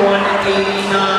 189.